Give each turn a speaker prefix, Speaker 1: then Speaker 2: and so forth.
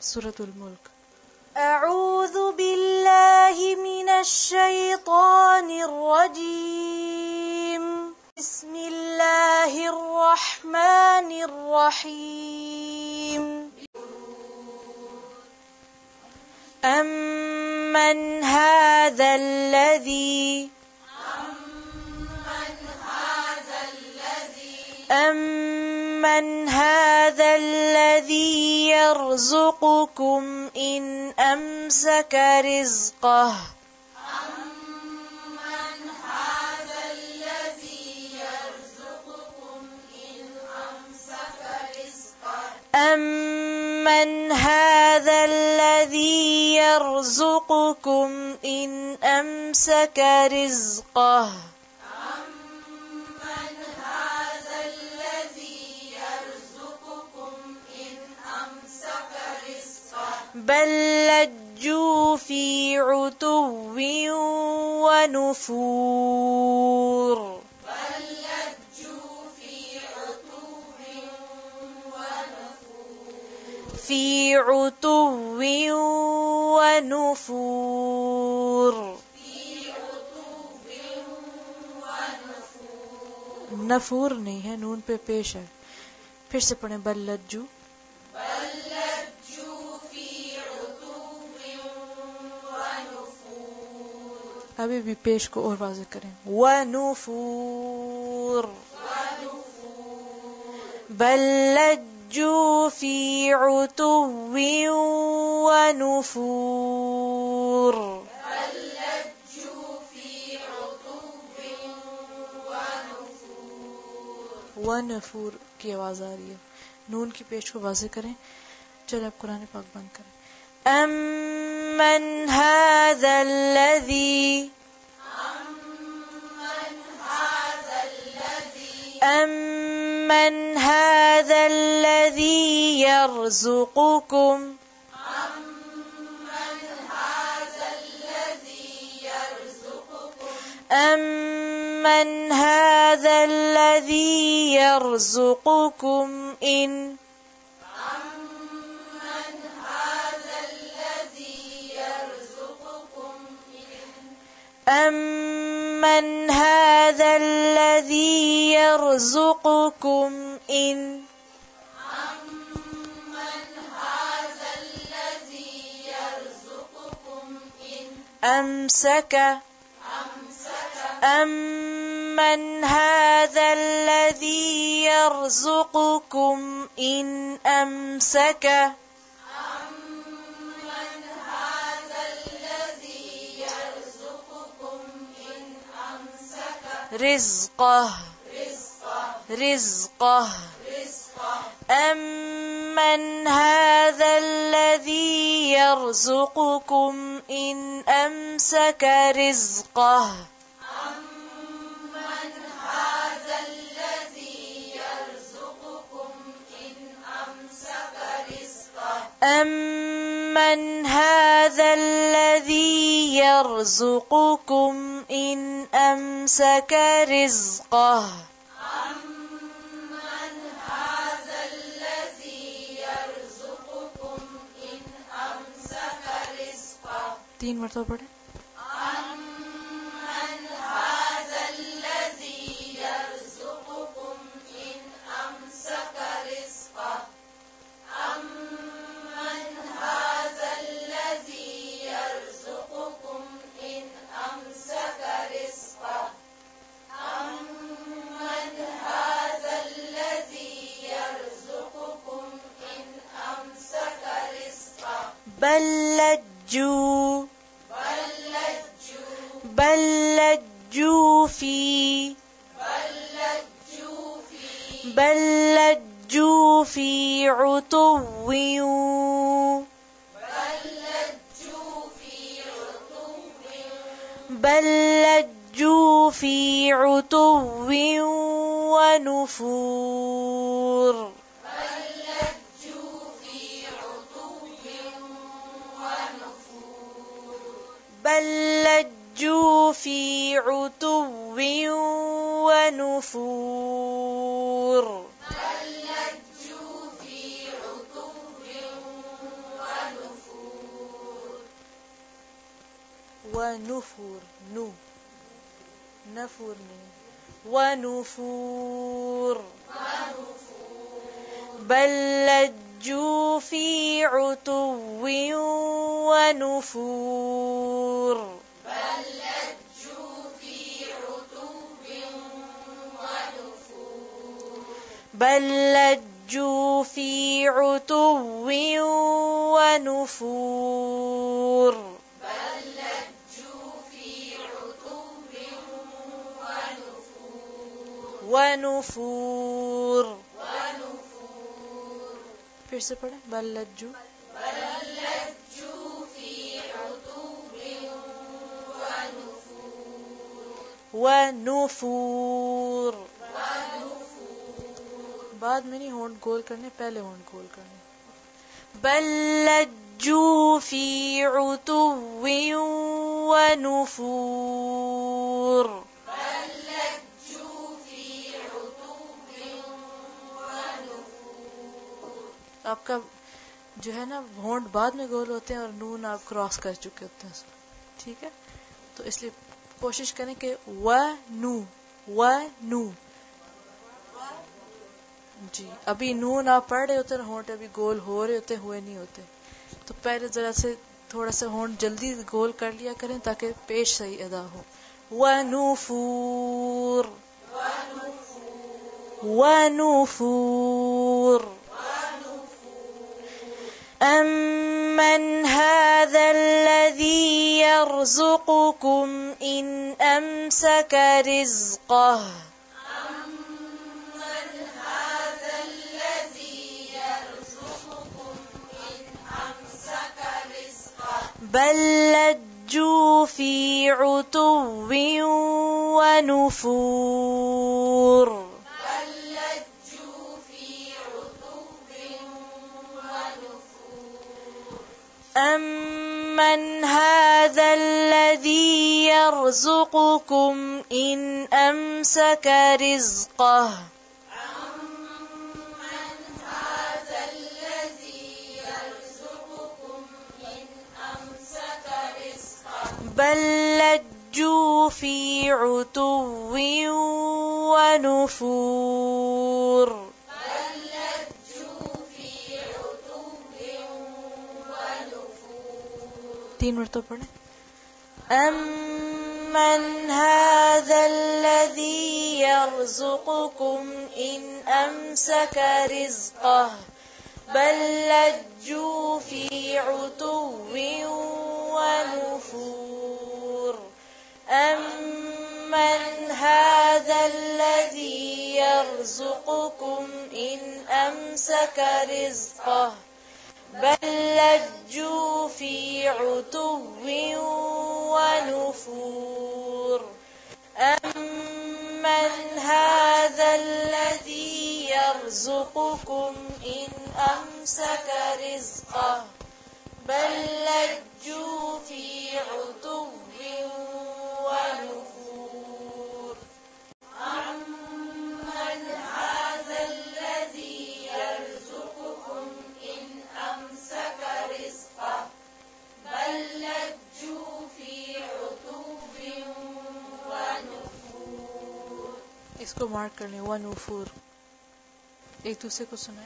Speaker 1: سورة الملك أعوذ بالله من الشيطان الرجيم بسم الله الرحمن الرحيم أمن هذا الذي من هذا الذي يرزقكم إن أمسك رزقه أمن هذا الذي يرزقكم إن أمسك رزقه بل لجوا في عتو ونفور في عتو ونفور في عتو ونفور نون پہ پیش ہے پھر سے پڑھیں بل لجو ابھی بھی پیش کو اور واضح کریں و نو فی عتو ونفور ونفور کی آواز آ رہی ہے نون کی پیش کو واضح کریں چلے اب قرآن پاک بند کریں أمن هذا الذي
Speaker 2: أمن
Speaker 1: هذا الذي يرزقكم
Speaker 2: أمن هذا الذي يرزقكم
Speaker 1: أمن هذا الذي يرزقكم إن أمن هذا الذي يرزقكم إن أمسك أمن هذا الذي يرزقكم إن أمسك أمسك رزقه رزقه أمن هذا الذي يرزقكم إن أمسك رزقه أمن هذا الذي يرزقكم إن أمسك رزقه أمن هذا الذي يرزقكم إن أمسك رزقه تین مرتبہ پڑھیں إن أمسك رزقه بل لجوا بل لجوا في بل لجوا في عطو بل لجوا في عطو ونفور بل لجوا في عتو ونفور ونفور نو نفور من ونفور بل لجوا في عتو ونفور بل لجوا في عتو ونفور بل لجوا
Speaker 2: في عتوب
Speaker 1: ونفور ونفور بعد میں نہیں ہونٹ گول کرنے پہلے ہونٹ گول کرنے بلجو فی بلو فور آپ کا جو ہے نا ہونٹ بعد میں گول ہوتے ہیں اور نون آپ کراس کر چکے ہوتے ہیں ٹھیک ہے تو اس لیے کوشش کریں کہ و نو و نو جی ابھی نون آپ پڑھ رہے ہوتے ہونٹ ابھی گول ہو رہے ہوتے ہوئے نہیں ہوتے تو پہلے ذرا سے تھوڑا سا ہونٹ جلدی گول کر لیا کریں تاکہ پیش صحیح ادا ہو ونفور ونفور أمن هذا الذي يرزقكم إن أمسك رزقه بل لجوا في عتو ونفور أمن هذا الذي يرزقكم إن أمسك رزقه بل لجوا في عتو ونفور تین مرتبہ پڑھیں أمن هذا الذي يرزقكم إن أمسك رزقه بل لجوا في عتو ونفور أمن هذا الذي يرزقكم إن أمسك رزقه بل لجوا في عتو ونفور أمن هذا الذي يرزقكم إن أمسك رزقه بل لجوا في عتو کو مارک کر لیا ون وو فور ایک دوسرے کو سنا